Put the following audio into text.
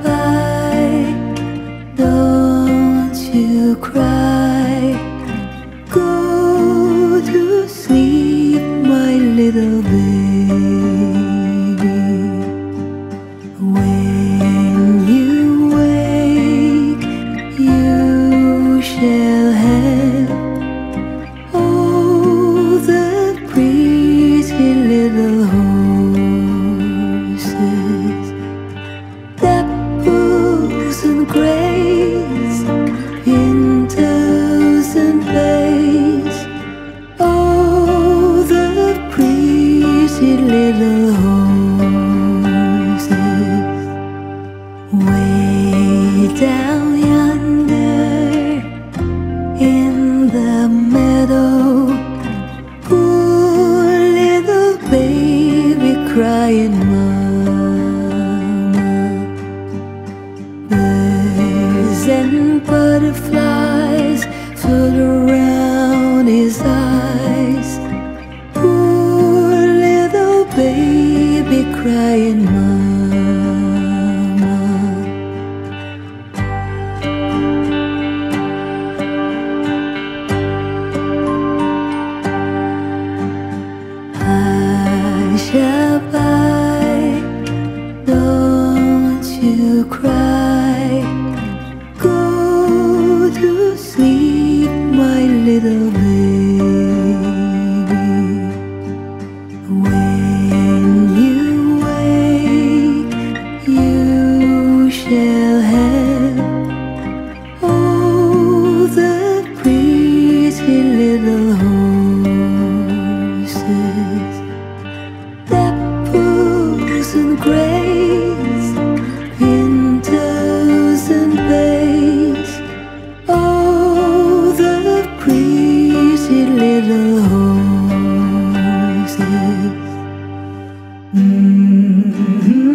above. blues and grays, windows and bays. Oh, the pretty little horses, way down yonder in the meadow. And butterflies float around his eyes. Poor little baby crying, Mama. Hushaby, don't you cry. Little Mm-hmm.